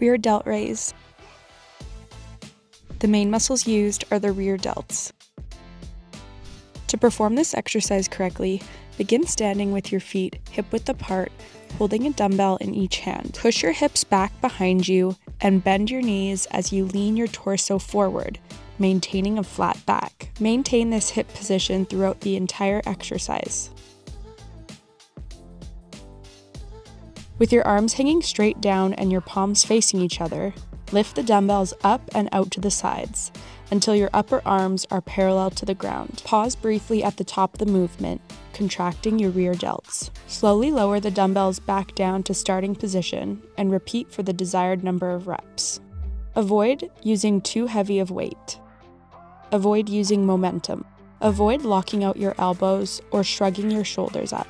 Rear delt raise. The main muscles used are the rear delts. To perform this exercise correctly, begin standing with your feet hip width apart, holding a dumbbell in each hand. Push your hips back behind you and bend your knees as you lean your torso forward, maintaining a flat back. Maintain this hip position throughout the entire exercise. With your arms hanging straight down and your palms facing each other, lift the dumbbells up and out to the sides until your upper arms are parallel to the ground. Pause briefly at the top of the movement, contracting your rear delts. Slowly lower the dumbbells back down to starting position and repeat for the desired number of reps. Avoid using too heavy of weight. Avoid using momentum. Avoid locking out your elbows or shrugging your shoulders up.